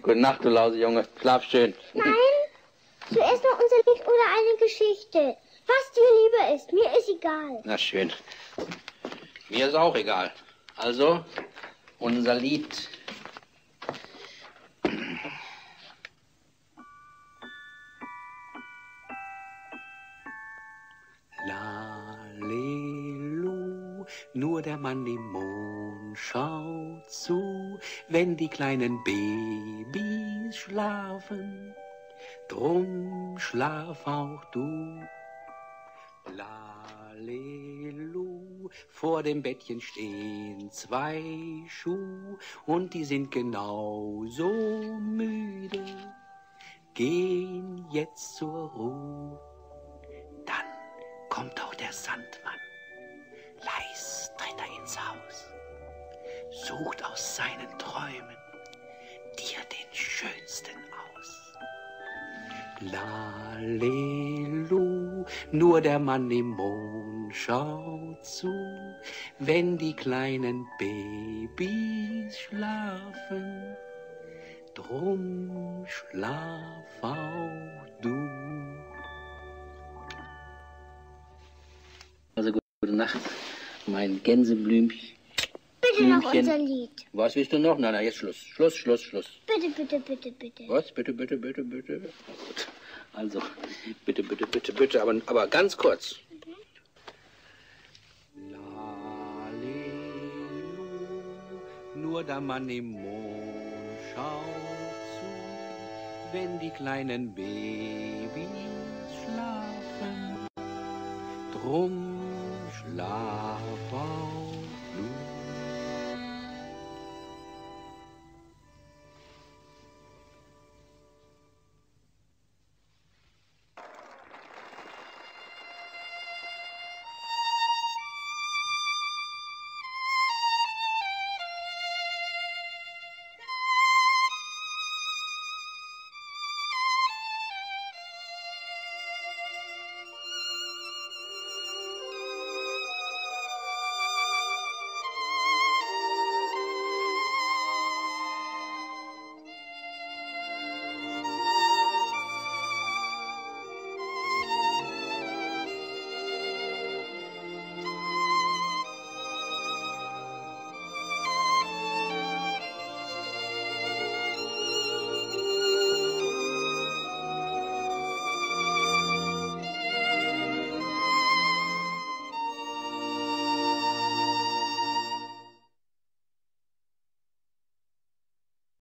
Gute Nacht, du lause Junge. Schlaf schön. Nein, zuerst noch unser Lied oder eine Geschichte. Was dir lieber ist, mir ist egal. Na schön. Mir ist auch egal. Also, unser Lied. Lalelu, nur der Mann im Mond schaut zu, wenn die kleinen Babys schlafen. Drum schlaf auch du. Lalelu, vor dem Bettchen stehen zwei Schuh und die sind genauso müde, gehen jetzt zur Ruhe. Dann kommt auch der Sandmann, leis tritt er ins Haus, sucht aus seinen Träumen dir den schönsten aus. Lalelu, nur der Mann im Mond schaut zu, wenn die kleinen Babys schlafen. Drum schlaf auch du. Also gute Nacht, mein Gänseblümchen. Bitte noch Blümchen. unser Lied. Was willst du noch? Na, na, jetzt Schluss. Schluss, Schluss, Schluss. Bitte, bitte, bitte, bitte. Was? Bitte, bitte, bitte, bitte. Gut. Also, bitte, bitte, bitte, bitte, aber, aber ganz kurz. Lalelu, nur der Mann im Mond schaut zu, wenn die kleinen Babys schlafen. Drum schlaf auch